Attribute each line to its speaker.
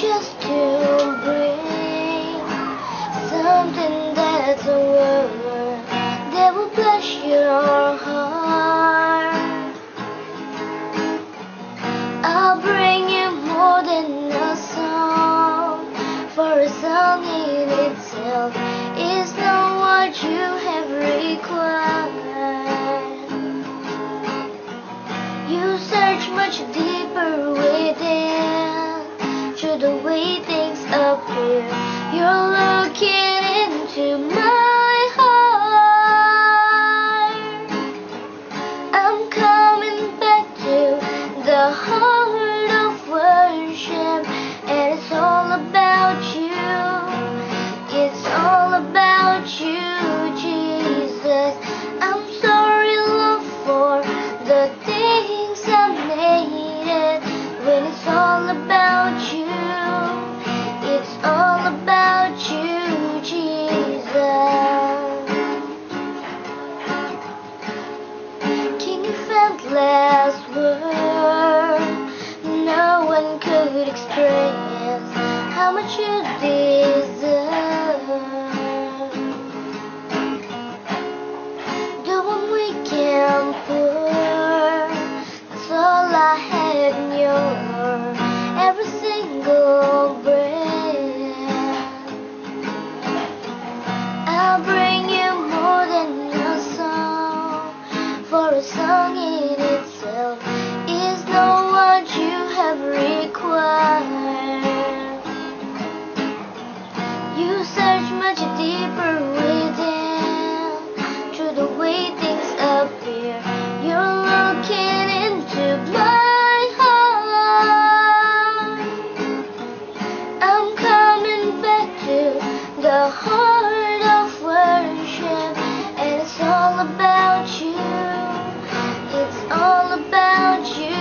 Speaker 1: just to bring something that's a word that will bless your heart. I'll bring you more than a song, for a song in itself is not what you have required. You search much deeper the way things appear. You're looking endless world, no one could express how much you deserve. The one we can pour, that's all I had in your every single breath. I'll bring you more than a song, for a song in itself is not what you have required. about you